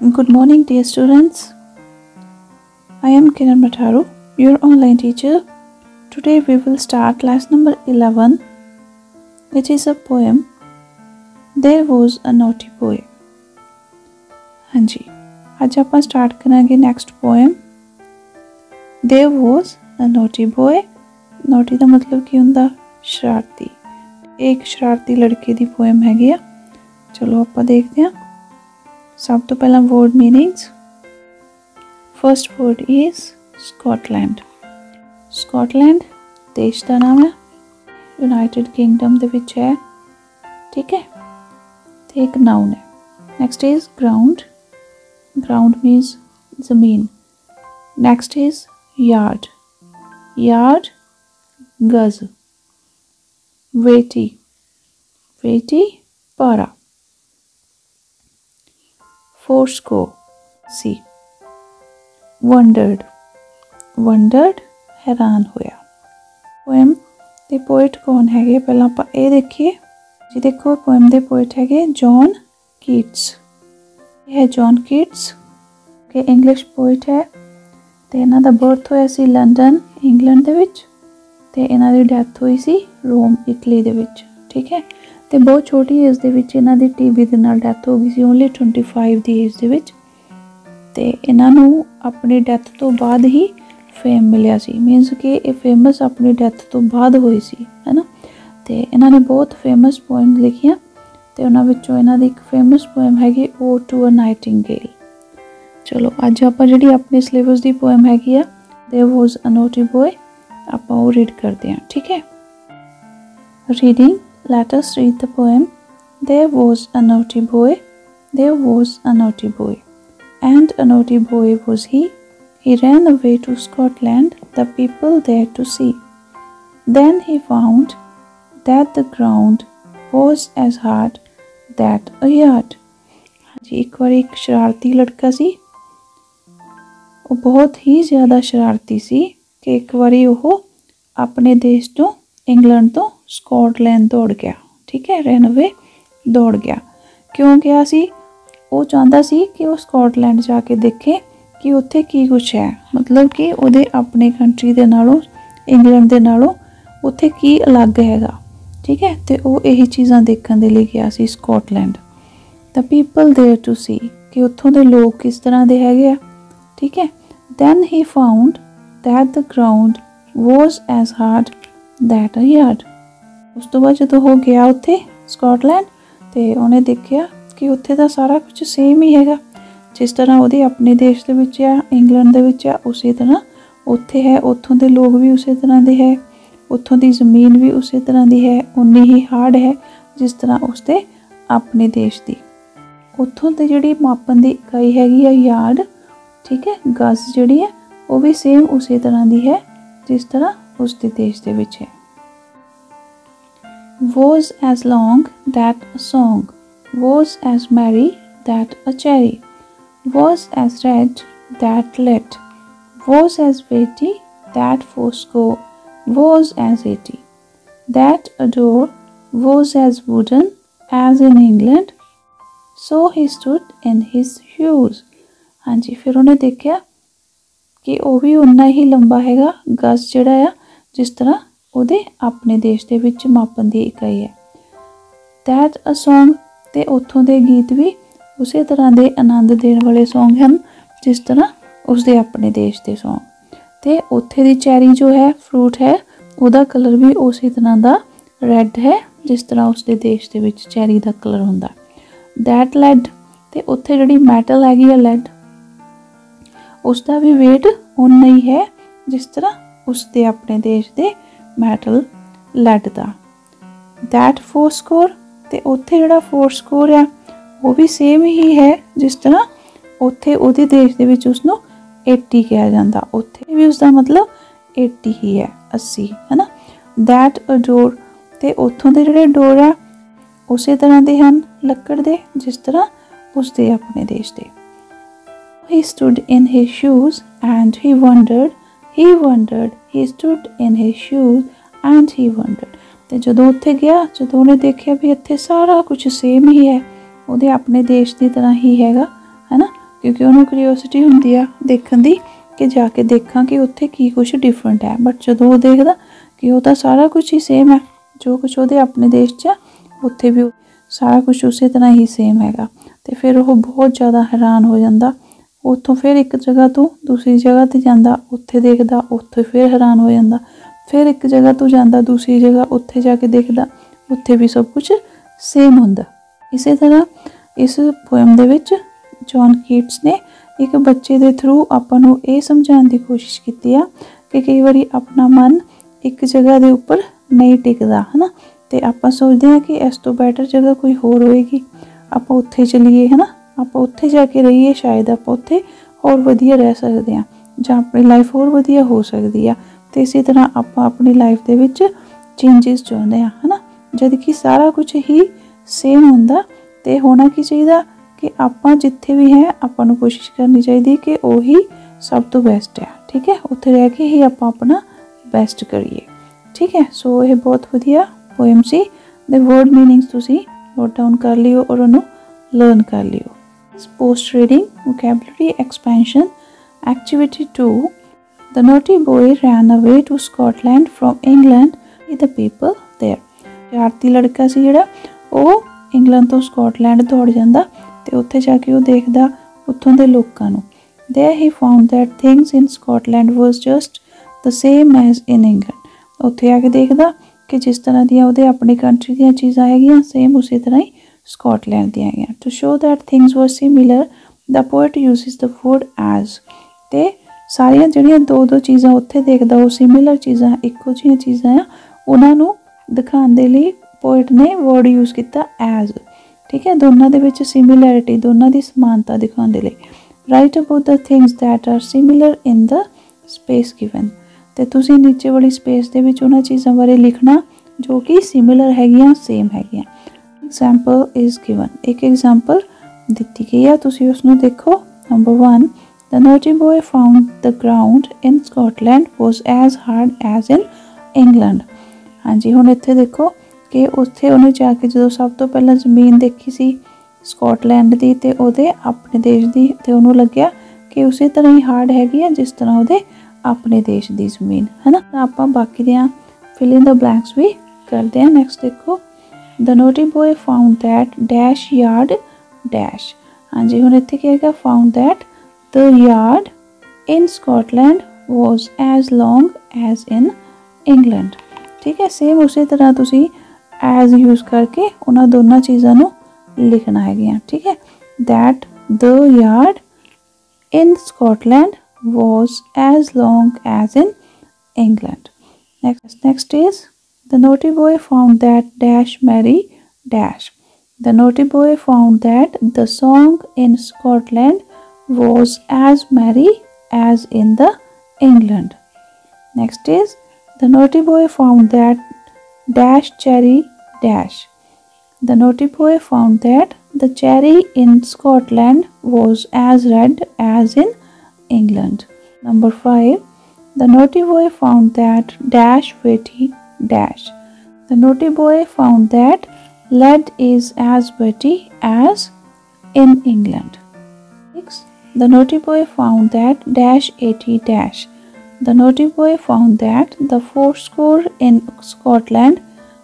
Good morning, dear students. I am Kiran Matharu, your online teacher. Today we will start class number 11, which is a poem. There was a naughty boy. ਹਾਂਜੀ ਅੱਜ ਆਪਾਂ start ਕਰਾਂਗੇ next poem There was a naughty boy. naughty ਦਾ ਮਤਲਬ ਕੀ ਹੁੰਦਾ ਸ਼ਰਾਰਤੀ ਇਹ ਇੱਕ ਸ਼ਰਾਰਤੀ ਲੜਕੇ ਦੀ ਪੋਇਮ ਹੈਗੀ ਆ ਚਲੋ ਆਪਾਂ ਦੇਖਦੇ ਹਾਂ ਸਭ ਤੋਂ ਪਹਿਲਾਂ word meanings first word is Scotland Scotland ਦੇਸ਼ ਦਾ ਨਾਮ ਹੈ। ਯੂਨਾਈਟਿਡ ਕਿੰਗਡਮ ਦੇ ਵਿੱਚ ਹੈ। ਠੀਕ ਹੈ? ਤੇ ਇੱਕ ਨਾਉਨ ਹੈ। Next is ground ground means ਜ਼ਮੀਨ। ਨੈਕਸਟ ਇਜ਼ ਯਾਰਡ ਯਾਰਡ ਗਜ਼। ਵੇਟੀ ਵੇਟੀ ਪਾਰਾ para fourscore ਸੀ wondered. Wondered? ਹੈਰਾਨ ਹੋਇਆ ਪੋਇਮ ਦੇ ਪੋਇਟ ਕੌਣ ਹੈਗੇ ਪਹਿਲਾਂ ਆਪਾਂ ਇਹ ਦੇਖੀਏ ਜੀ ਦੇਖੋ ਪੋਇਮ ਦੇ ਪੋਇਟ ਹੈਗੇ ਜੌਨ ਕੀਟਸ ਇਹ ਹੈ ਜੌਨ ਕੀਟਸ ਕਿ ਇੰਗਲਿਸ਼ ਪੋਇਟ ਹੈ ਤੇ ਇਹਨਾਂ ਦਾ ਬਰਥ ਹੋਇਆ ਸੀ ਲੰਡਨ ਇੰਗਲੈਂਡ ਦੇ ਵਿੱਚ ਤੇ ਇਹਨਾਂ ਦੀ ਡੈਥ ਹੋਈ ਸੀ ਰੋਮ ਇਟਲੀ ਦੇ ਵਿੱਚ ਠੀਕ ਹੈ ਤੇ ਬਹੁਤ ਛੋਟੀ ਏਜ ਦੇ ਵਿੱਚ ਇਹਨਾਂ ਦੀ ਟੀਬੀ ਦੇ ਨਾਲ ਡੈਥ ਹੋ ਗਈ ਸੀ ਓਨਲੀ 25 ਦੀ ਏਜ ਦੇ ਵਿੱਚ ਤੇ ਇਹਨਾਂ ਨੂੰ ਆਪਣੀ ਡੈਥ ਤੋਂ ਬਾਅਦ ਹੀ ਫੇਮ ਮਿਲਿਆ ਸੀ ਮੀਨਸ ਕਿ ਇਹ ਫੇਮਸ ਆਪਣੀ ਡੈਥ ਤੋਂ ਬਾਅਦ ਹੋਈ ਸੀ ਹੈਨਾ ਤੇ ਇਹਨਾਂ ਨੇ ਬਹੁਤ ਫੇਮਸ ਪੋਇਮ ਲਿਖੀਆਂ ਤੇ ਉਹਨਾਂ ਵਿੱਚੋਂ ਇਹਨਾਂ ਦੀ ਇੱਕ ਫੇਮਸ ਪੋਇਮ ਹੈਗੀ ਓ ਟੂ ਅ ਨਾਈਟਿੰਗੇਲ ਚਲੋ ਅੱਜ ਆਪਾਂ ਜਿਹੜੀ ਆਪਣੇ ਸਿਲੇਬਸ ਦੀ ਪੋਇਮ ਹੈਗੀ ਆ there was a naughty boy ਆਪਾਂ ਉਹ ਰੀਡ ਕਰਦੇ ਹਾਂ ਠੀਕ ਹੈ reading let us read the poem there was a naughty boy there was a naughty boy and a naughty boy was he he ran away to scotland the people there to see then he found that the ground was as hard that a yard ਜੀ ਇੱਕ ਵਾਰ ਇੱਕ ਸ਼ਰਾਰਤੀ ਲੜਕਾ ਸੀ ਉਹ ਬਹੁਤ ਹੀ ਜ਼ਿਆਦਾ ਸ਼ਰਾਰਤੀ ਸੀ ਕਿ ਇੱਕ ਵਾਰੀ ਉਹ ਆਪਣੇ ਦੇਸ਼ ਤੋਂ ਇੰਗਲੈਂਡ ਤੋਂ ਸਕਾਟਲੈਂਡ ਦੌੜ ਗਿਆ। ਠੀਕ ਹੈ, ਰੈਨਵੇ ਦੌੜ ਗਿਆ। ਕਿਉਂ ਗਿਆ ਸੀ? ਉਹ ਚਾਹੁੰਦਾ ਸੀ ਕਿ ਉਹ ਸਕਾਟਲੈਂਡ ਜਾ ਕੇ ਦੇਖੇ ਕਿ ਉੱਥੇ ਕੀ ਕੁਝ ਹੈ। ਮਤਲਬ ਕਿ ਉਹਦੇ ਆਪਣੇ ਕੰਟਰੀ ਦੇ ਨਾਲੋਂ ਇੰਗਲੈਂਡ ਦੇ ਨਾਲੋਂ ਉੱਥੇ ਕੀ ਅਲੱਗ ਹੈਗਾ। ਠੀਕ ਹੈ, ਤੇ ਉਹ ਇਹੀ ਚੀਜ਼ਾਂ ਦੇਖਣ ਦੇ ਲਈ ਗਿਆ ਸੀ ਸਕਾਟਲੈਂਡ। The people there to see ਕਿ ਉੱਥੋਂ ਦੇ ਲੋਕ ਕਿਸ ਤਰ੍ਹਾਂ ਦੇ ਹੈਗੇ ਆ। ਠੀਕ ਹੈ, then he found that the ground was as hard that a yard ਉਸ ਤੋਂ ਬਾਅਦ ਜਦੋਂ ਉਹ ਗਿਆ ਉੱਥੇ ਸਕਾਟਲੈਂਡ ਤੇ ਉਹਨੇ ਦੇਖਿਆ ਕਿ ਉੱਥੇ ਦਾ ਸਾਰਾ ਕੁਝ ਸੇਮ ਹੀ ਹੈਗਾ। ਜਿਸ ਤਰ੍ਹਾਂ ਉਹਦੇ ਆਪਣੇ ਦੇਸ਼ ਦੇ ਵਿੱਚ ਆ, ਇੰਗਲੈਂਡ ਦੇ ਵਿੱਚ ਆ, ਉਸੇ ਤਰ੍ਹਾਂ ਉੱਥੇ ਹੈ, ਉੱਥੋਂ ਦੇ ਲੋਕ ਵੀ ਉਸੇ ਤਰ੍ਹਾਂ ਦੇ ਹੈ, ਉੱਥੋਂ ਦੀ ਜ਼ਮੀਨ ਵੀ ਉਸੇ ਤਰ੍ਹਾਂ ਦੀ ਹੈ ਉਨੀ ਹੀ ਹਾਰਡ ਹੈ ਜਿਸ ਤਰ੍ਹਾਂ ਉਸਦੇ ਆਪਣੇ ਦੇਸ਼ ਦੀ। ਉੱਥੋਂ ਤੇ ਜਿਹੜੀ ਮਾਪਣ ਦੀ ਇਕਾਈ ਹੈਗੀ ਆ ਯਾਰਡ, ਠੀਕ ਹੈ ਗਜ਼ ਜਿਹੜੀ ਹੈ, ਉਹ ਵੀ ਸੇਮ ਉਸੇ ਤਰ੍ਹਾਂ ਦੀ ਹੈ ਜਿਸ ਤਰ੍ਹਾਂ ਉਸਦੇ ਦੇਸ਼ ਦੇ ਵਿੱਚ ਹੈ। was as long that a song, was as merry that a cherry, was as red that lit, was as weighty that fourscore, was as eighty, that a door was as wooden as in England, so he stood in his shoes. and if you उन्हें देखा कि वो भी उन्ना ही लंबा हैगा गज जड़ा आ जिस ਉਹਦੇ ਆਪਣੇ ਦੇਸ਼ ਦੇ ਵਿੱਚ ਮਾਪਣ ਦੀ ਇਕਾਈ ਹੈ। ਦੈਟ ਅ Song ਤੇ ਉੱਥੋਂ ਦੇ ਗੀਤ ਵੀ ਉਸੇ ਤਰ੍ਹਾਂ ਦੇ ਆਨੰਦ ਦੇਣ ਵਾਲੇ Song ਹਨ, ਜਿਸ ਤਰ੍ਹਾਂ ਉਸਦੇ ਆਪਣੇ ਦੇਸ਼ ਦੇ Song ਤੇ ਉੱਥੇ ਦੀ ਚੈਰੀ ਜੋ ਹੈ, ਫਰੂਟ ਹੈ, ਉਹਦਾ ਕਲਰ ਵੀ ਉਸੇ ਤਰ੍ਹਾਂ ਦਾ ਰੈੱਡ ਹੈ, ਜਿਸ ਤਰ੍ਹਾਂ ਉਸਦੇ ਦੇਸ਼ ਦੇ ਵਿੱਚ ਚੈਰੀ ਦਾ ਕਲਰ ਹੁੰਦਾ। ਦੈਟ lead ਤੇ ਉੱਥੇ ਜਿਹੜੀ ਮੈਟਲ ਹੈਗੀ ਆ ਲੈਡ ਉਸ ਦਾ ਵੀ weight ਉਨਾ ਹੀ ਹੈ, ਜਿਸ ਤਰ੍ਹਾਂ ਉਸ ਦੇ ਆਪਣੇ ਦੇਸ਼ ਦੇ ਮੈਟਲ ਲੈਡ ਦਾ। That four score ਤੇ ਉੱਥੇ ਜਿਹੜਾ four score ਆ, ਉਹ ਵੀ ਸੇਮ ਹੀ ਹੈ, ਜਿਸ ਤਰ੍ਹਾਂ ਉੱਥੇ ਉਹਦੇ ਦੇਸ਼ ਦੇ ਵਿੱਚ ਉਸ ਨੂੰ 80 ਕਿਹਾ ਜਾਂਦਾ। ਉੱਥੇ ਵੀ ਉਸ ਦਾ ਮਤਲਬ 80 ਹੀ ਹੈ 80 ਹੈਨਾ? That a door ਤੇ ਉੱਥੋਂ ਦੇ ਜਿਹੜੇ ਡੋਰ ਆ, ਉਸੇ ਤਰ੍ਹਾਂ ਦੇ ਹਨ ਲੱਕੜ ਦੇ, ਜਿਸ ਤਰ੍ਹਾਂ ਉਸ ਦੇ ਆਪਣੇ ਦੇਸ਼ ਦੇ। He stood in his shoes and he wondered he wondered he stood in his shoes and he wondered ਤੇ ਜਦੋਂ ਉੱਥੇ ਗਿਆ, ਜਦੋਂ ਉਹਨੇ ਦੇਖਿਆ ਵੀ ਇੱਥੇ ਸਾਰਾ ਕੁਝ ਸੇਮ ਹੀ ਹੈ, ਉਹਦੇ ਆਪਣੇ ਦੇਸ਼ ਦੀ ਤਰ੍ਹਾਂ ਹੀ ਹੈਗਾ, ਹੈਨਾ? ਕਿਉਂਕਿ ਉਹਨੂੰ ਕਿਉਰਿਓਸਿਟੀ ਹੁੰਦੀ ਆ ਦੇਖਣ ਦੀ ਕਿ ਜਾ ਕੇ ਦੇਖਾਂ ਕਿ ਉੱਥੇ ਕੀ ਕੁਝ ਡਿਫਰੈਂਟ ਹੈ। ਬਟ ਜਦੋਂ ਉਹ ਦੇਖਦਾ ਕਿ ਉਹ ਤਾਂ ਸਾਰਾ ਕੁਝ ਹੀ ਸੇਮ ਹੈ, ਜੋ ਕੁਝ ਉਹਦੇ ਆਪਣੇ ਦੇਸ਼ 'ਚ ਉੱਥੇ ਵੀ ਸਾਰਾ ਕੁਝ ਉਸੇ ਤਰ੍ਹਾਂ ਹੀ ਸੇਮ ਹੈਗਾ। ਤੇ ਫਿਰ ਉਹ ਬਹੁਤ ਜ਼ਿਆਦਾ ਹੈਰਾਨ ਹੋ ਜਾਂਦਾ ਉੱਥੋਂ ਫਿਰ ਇੱਕ ਜਗ੍ਹਾ ਤੋਂ ਦੂਸਰੀ ਜਗ੍ਹਾ ਤੇ ਜਾਂਦਾ, ਉੱਥੇ ਦੇਖਦਾ, ਉੱਥੇ ਫਿਰ ਹੈਰਾਨ ਹੋ ਜਾਂਦਾ। ਫਿਰ ਇੱਕ ਜਗ੍ਹਾ ਤੋਂ ਜਾਂਦਾ, ਦੂਸਰੀ ਜਗ੍ਹਾ, ਉੱਥੇ ਜਾ ਕੇ ਦੇਖਦਾ। ਉੱਥੇ ਵੀ ਸਭ ਕੁਝ ਸੇਮ ਹੁੰਦਾ। ਇਸੇ ਤਰ੍ਹਾਂ ਇਸ ਪੋਇਮ ਦੇ ਵਿੱਚ ਜੌਨ ਕੀਟਸ ਨੇ ਇੱਕ ਬੱਚੇ ਦੇ ਥਰੂ ਆਪਾਂ ਨੂੰ ਇਹ ਸਮਝਾਉਣ ਦੀ ਕੋਸ਼ਿਸ਼ ਕੀਤੀ ਆ ਕਿ ਕਈ ਵਾਰੀ ਆਪਣਾ ਮਨ ਇੱਕ ਜਗ੍ਹਾ ਦੇ ਉੱਪਰ ਨਹੀਂ ਟਿਕਦਾ, ਹਨਾ? ਤੇ ਆਪਾਂ ਸੋਚਦੇ ਹਾਂ ਕਿ ਇਸ ਤੋਂ ਬੈਟਰ ਜਗ੍ਹਾ ਕੋਈ ਹੋਰ ਹੋਏਗੀ। ਆਪਾਂ ਉੱਥੇ ਚਲੀਏ, ਹਨਾ? ਆਪਾਂ ਉੱਥੇ ਜਾ ਕੇ ਰਹੀਏ, ਸ਼ਾਇਦ ਆਪਾਂ ਉੱਥੇ ਹੋਰ ਵਧੀਆ ਰਹਿ ਸਕਦੇ ਹਾਂ ਜਾਂ ਆਪਣੀ ਲਾਈਫ ਹੋਰ ਵਧੀਆ ਹੋ ਸਕਦੀ ਆ। ਤੇ ਇਸੇ ਤਰ੍ਹਾਂ ਆਪਾਂ ਆਪਣੀ ਲਾਈਫ ਦੇ ਵਿੱਚ ਚੇਂਜਸ ਚਾਹੁੰਦੇ ਆ ਹਨਾ? ਜਦ ਕਿ ਸਾਰਾ ਕੁਝ ਹੀ ਸੇਮ ਹੁੰਦਾ ਤੇ ਹੋਣਾ ਕੀ ਚਾਹੀਦਾ ਕਿ ਆਪਾਂ ਜਿੱਥੇ ਵੀ ਹੈ, ਆਪਾਂ ਨੂੰ ਕੋਸ਼ਿਸ਼ ਕਰਨੀ ਚਾਹੀਦੀ ਕਿ ਉਹੀ ਸਭ ਤੋਂ ਬੈਸਟ ਹੈ, ਠੀਕ ਹੈ? ਉੱਥੇ ਰਹਿ ਕੇ ਹੀ ਆਪਾਂ ਆਪਣਾ ਬੈਸਟ ਕਰੀਏ, ਠੀਕ ਹੈ? ਸੋ ਇਹ ਬਹੁਤ ਵਧੀਆ ਪੋਇਮ ਸੀ। ਦੇ ਵਰਡ ਮੀਨਿੰਗਸ ਤੁਸੀਂ ਨੋਟ ਡਾਊਨ ਕਰ ਲਿਓ ਔਰ ਉਹਨੂੰ ਲਰਨ ਕਰ ਲਿਓ। Post reading vocabulary expansion activity 2 the naughty boy ran away to scotland from england with the people there ਸ਼ਰਾਰਤੀ ਲੜਕਾ ਸੀ ਜਿਹੜਾ ਉਹ ਇੰਗਲੈਂਡ ਤੋਂ ਸਕਾਟਲੈਂਡ ਦੌੜ ਜਾਂਦਾ ਤੇ ਉੱਥੇ ਜਾ ਕੇ ਉਹ ਦੇਖਦਾ ਉੱਥੋਂ ਦੇ ਲੋਕਾਂ ਨੂੰ there he found that things in scotland was just the same as in england ਉੱਥੇ ਆ ਕੇ ਦੇਖਦਾ ਕਿ ਜਿਸ ਤਰ੍ਹਾਂ ਦੀਆਂ ਉਹਦੇ ਆਪਣੀ ਕੰਟਰੀ ਦੀਆਂ ਚੀਜ਼ਾਂ ਹੈਗੀਆਂ ਸੇਮ ਉਸੇ ਤਰ੍ਹਾਂ ਹੀ ਸਕਾਟਲੈਂਡ ਦੀਆਂ ਹੈਗੀਆਂ to show that things were similar the poet uses the word as ਤੇ ਸਾਰੀਆਂ ਜਿਹੜੀਆਂ ਦੋ ਦੋ ਚੀਜ਼ਾਂ ਉੱਥੇ ਦੇਖਦਾ, ਉਹ ਸਿਮਿਲਰ ਚੀਜ਼ਾਂ, ਇੱਕੋ ਜਿਹੀਆਂ ਚੀਜ਼ਾਂ ਆ, ਉਹਨਾਂ ਨੂੰ ਦਿਖਾਉਣ ਦੇ ਲਈ ਪੋਇਟ ਨੇ ਵਰਡ ਯੂਜ਼ ਕੀਤਾ ਐਜ਼ ਠੀਕ ਹੈ, ਦੋਨਾਂ ਦੇ ਵਿੱਚ ਸਿਮਿਲੈਰਿਟੀ ਦੋਨਾਂ ਦੀ ਸਮਾਨਤਾ ਦਿਖਾਉਣ ਦੇ ਲਈ। Write about the things that are similar in the space given ਤੇ ਤੁਸੀਂ ਨੀਚੇ ਵਾਲੀ ਸਪੇਸ ਦੇ ਵਿੱਚ ਉਹਨਾਂ ਚੀਜ਼ਾਂ ਬਾਰੇ ਲਿਖਣਾ ਜੋ ਕਿ ਸਿਮਿਲਰ ਹੈਗੀਆਂ ਸੇਮ ਹੈਗੀਆਂ। ਐਗਜ਼ਾਮਪਲ ਇਜ਼ ਗਿਵਨ ਇੱਕ ਐਗਜ਼ਾਮਪਲ ਦਿੱਤੀ ਗਈ ਹੈ ਤੁਸੀਂ ਉਸ ਨੂੰ ਦੇਖੋ। Number 1 The naughty boy found the ground in Scotland was as hard as in England. ਹਾਂਜੀ, ਹੁਣ ਇੱਥੇ ਦੇਖੋ ਕਿ ਉੱਥੇ ਉਹਨੇ ਜਾ ਕੇ ਜਦੋਂ ਸਭ ਤੋਂ ਪਹਿਲਾਂ ਜ਼ਮੀਨ ਦੇਖੀ ਸੀ ਸਕਾਟਲੈਂਡ ਦੀ ਤੇ ਉਹਦੇ ਆਪਣੇ ਦੇਸ਼ ਦੀ, ਤੇ ਉਹਨੂੰ ਲੱਗਿਆ ਕਿ ਉਸੇ ਤਰ੍ਹਾਂ ਹੀ ਹਾਰਡ ਹੈਗੀ ਆ ਜਿਸ ਤਰ੍ਹਾਂ ਉਹਦੇ ਆਪਣੇ ਦੇਸ਼ ਦੀ ਜ਼ਮੀਨ ਹੈ ਨਾ ਆਪਾਂ ਬਾਕੀ ਦੀਆਂ ਫਿਲ ਇਨ ਦਾ ਬਲੈਂਕਸ ਵੀ ਕਰਦੇ ਹਾਂ। ਨੈਕਸਟ ਦੇਖੋ the naughty boy found that dash yard dash ਹਾਂਜੀ ਹੁਣ ਇੱਥੇ ਕੀ ਹੈਗਾ found that the yard in Scotland was as long as in England ਠੀਕ ਹੈ ਸੇਮ ਉਸੇ ਤਰ੍ਹਾਂ ਤੁਸੀਂ ਐਜ਼ ਯੂਜ਼ ਕਰਕੇ ਉਹਨਾਂ ਦੋਨਾਂ ਚੀਜ਼ਾਂ ਨੂੰ ਲਿਖਣਾ ਹੈਗਾ ਠੀਕ ਹੈ that the yard in Scotland was as long as in England. Next, next is the naughty boy found that dash Mary dash. The naughty boy found that the song in Scotland was as merry as in the England. Next is the naughty boy found that dash cherry dash. The naughty boy found that the cherry in Scotland was as red as in England. Number 5. The naughty boy found that dash witty dash. The naughty boy found that lead is as witty as in England. 6. The naughty boy found that dash 80 dash. The naughty boy found that the fourscore in Scotland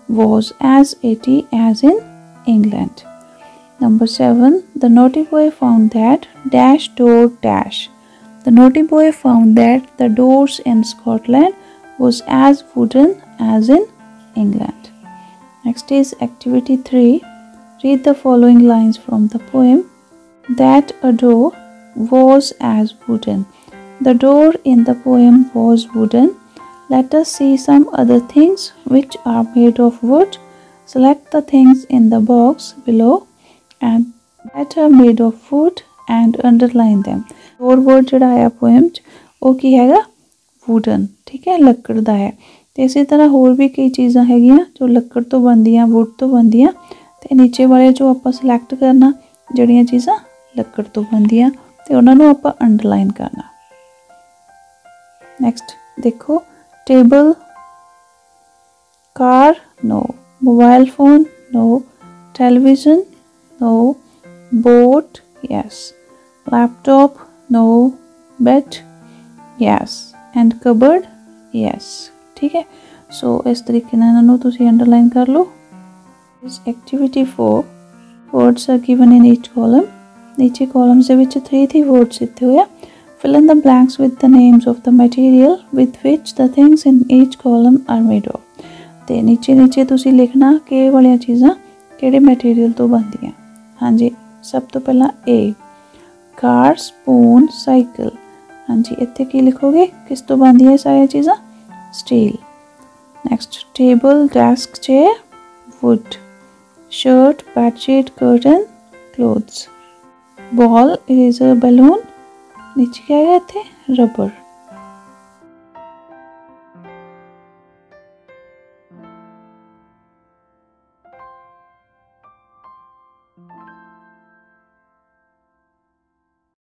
was as 80 as in England. Number 7. The naughty boy found that dash door dash. The naughty boy found that the doors in Scotland was as wooden as in England. Next is activity 3. Read the following lines from the poem. That a door was as wooden. The door in the poem was wooden. Let us see some other things which are made of wood. Select the things in the box below and that are made of wood and underline them. ਹੋਰ word ਜਿਹੜਾ ਆਇਆ poem ਚ ਉਹ ਕੀ ਹੈਗਾ wooden, ਠੀਕ ਹੈ, ਲੱਕੜ ਦਾ ਹੈ। ਤੇ ਇਸੇ ਤਰ੍ਹਾਂ ਹੋਰ ਵੀ ਕਈ ਚੀਜ਼ਾਂ ਹੈਗੀਆਂ ਜੋ ਲੱਕੜ ਤੋਂ ਬਣਦੀਆਂ, wood ਤੋਂ ਬਣਦੀਆਂ। ਤੇ ਨੀਚੇ ਵਾਲੇ ਜੋ ਆਪਾਂ ਸਿਲੈਕਟ ਕਰਨਾ, ਜਿਹੜੀਆਂ ਚੀਜ਼ਾਂ ਲੱਕੜ ਤੋਂ ਬਣਦੀਆਂ, ਤੇ ਉਹਨਾਂ ਨੂੰ ਆਪਾਂ ਅੰਡਰਲਾਈਨ ਕਰਨਾ। ਨੈਕਸਟ ਦੇਖੋ table car no mobile phone no television no boat yes laptop no bed yes and cupboard yes ਠੀਕ ਹੈ ਸੋ ਇਸ ਤਰੀਕੇ ਨਾਲ ਇਹਨਾਂ ਨੂੰ ਤੁਸੀਂ ਅੰਡਰਲਾਈਨ ਕਰ ਲਓ ਇਸ activity 4 words are given in each column ਨੀਚੇ ਕਾਲਮਸ ਦੇ ਵਿੱਚ 3 3 ਵਰਡਸ ਦਿੱਤੇ ਹੋਏ ਆ fill in the blanks with the names of the material with which the things in each column are made of ਤੇ ਨੀਚੇ ਨੀਚੇ ਤੁਸੀਂ ਲਿਖਣਾ ਕਿ ਵਾਲੀਆਂ ਚੀਜ਼ਾਂ ਕਿਹੜੇ ਮਟੀਰੀਅਲ ਤੋਂ ਬਣਦੀਆਂ ਹਾਂਜੀ ਸਭ ਤੋਂ ਪਹਿਲਾਂ A ਕਾਰ ਸਪੂਨ ਸਾਈਕਲ हाँ जी, इतने की लिखोगे? किस तो बनती है सारी चीज़ा? Steel. Next table desk chair wood shirt bedsheet curtain clothes ball eraser balloon नीचे क्या है? थे रबड़